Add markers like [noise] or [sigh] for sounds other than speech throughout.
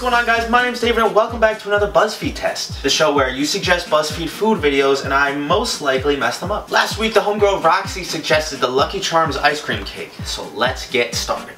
going on guys? My name is David and welcome back to another BuzzFeed test. The show where you suggest BuzzFeed food videos and I most likely mess them up. Last week the homegirl Roxy suggested the Lucky Charms ice cream cake, so let's get started.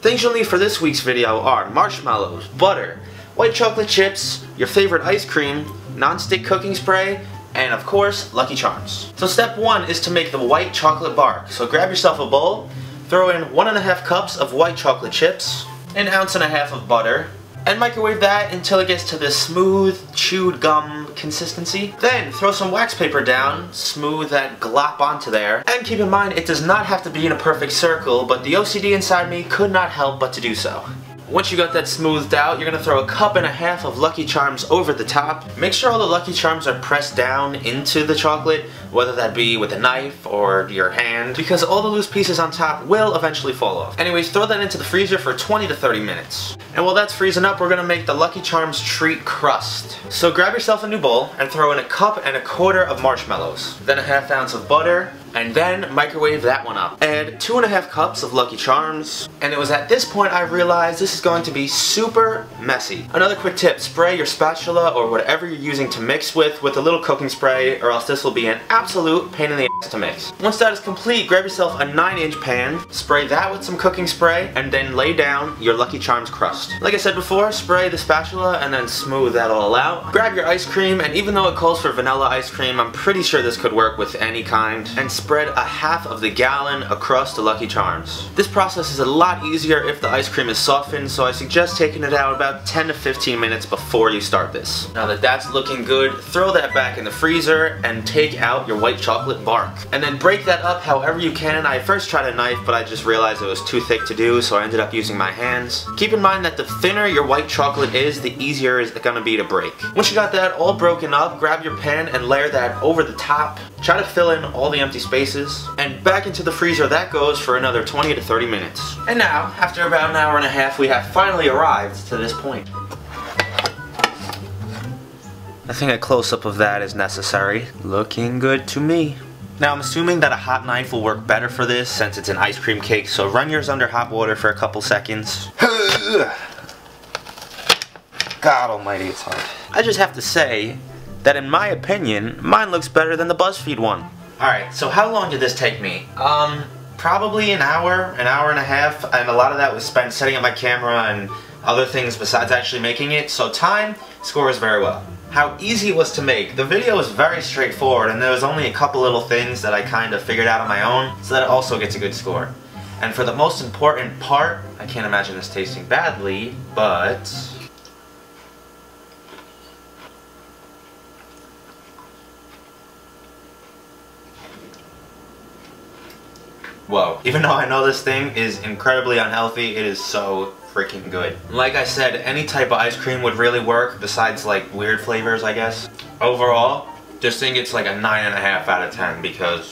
Things you'll need for this week's video are marshmallows, butter, white chocolate chips, your favorite ice cream, non-stick cooking spray, and of course, Lucky Charms. So step one is to make the white chocolate bark. So grab yourself a bowl, throw in one and a half cups of white chocolate chips, an ounce and a half of butter, and microwave that until it gets to this smooth, chewed gum consistency. Then throw some wax paper down, smooth that glop onto there, and keep in mind it does not have to be in a perfect circle, but the OCD inside me could not help but to do so. Once you got that smoothed out, you're to throw a cup and a half of Lucky Charms over the top. Make sure all the Lucky Charms are pressed down into the chocolate, whether that be with a knife or your hand, because all the loose pieces on top will eventually fall off. Anyways, throw that into the freezer for 20 to 30 minutes. And while that's freezing up, we're to make the Lucky Charms treat crust. So grab yourself a new bowl and throw in a cup and a quarter of marshmallows, then a half ounce of butter, and then microwave that one up. Add two and a half cups of Lucky Charms, and it was at this point I realized this is going to be super messy. Another quick tip, spray your spatula or whatever you're using to mix with with a little cooking spray or else this will be an absolute pain in the ass to mix. Once that is complete, grab yourself a 9 inch pan, spray that with some cooking spray, and then lay down your Lucky Charms crust. Like I said before, spray the spatula and then smooth that all out. Grab your ice cream, and even though it calls for vanilla ice cream, I'm pretty sure this could work with any kind. And spread a half of the gallon across the Lucky Charms. This process is a lot easier if the ice cream is softened, so I suggest taking it out about 10 to 15 minutes before you start this. Now that that's looking good, throw that back in the freezer and take out your white chocolate bark. And then break that up however you can. I first tried a knife, but I just realized it was too thick to do, so I ended up using my hands. Keep in mind that the thinner your white chocolate is, the easier it's gonna be to break. Once you got that all broken up, grab your pan and layer that over the top. Try to fill in all the empty spaces. And back into the freezer that goes for another 20 to 30 minutes. And now, after about an hour and a half, we have finally arrived to this point. I think a close-up of that is necessary. Looking good to me. Now I'm assuming that a hot knife will work better for this since it's an ice cream cake, so run yours under hot water for a couple seconds. [sighs] God almighty, it's hard. I just have to say that in my opinion, mine looks better than the BuzzFeed one. Alright, so how long did this take me? Um, probably an hour, an hour and a half, and a lot of that was spent setting up my camera and other things besides actually making it, so time scores very well. How easy it was to make. The video was very straightforward and there was only a couple little things that I kind of figured out on my own, so that it also gets a good score. And for the most important part, I can't imagine this tasting badly, but Whoa. Even though I know this thing is incredibly unhealthy, it is so freaking good. Like I said, any type of ice cream would really work besides like weird flavors, I guess. Overall, this thing gets like a 9.5 out of 10 because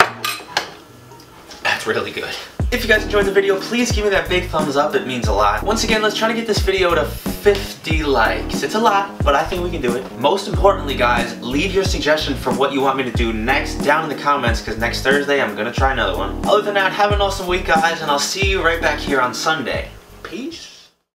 that's really good. If you guys enjoyed the video, please give me that big thumbs up. It means a lot. Once again, let's try to get this video to 50 likes. It's a lot, but I think we can do it. Most importantly, guys, leave your suggestion for what you want me to do next down in the comments because next Thursday, I'm going to try another one. Other than that, have an awesome week, guys, and I'll see you right back here on Sunday. Peace.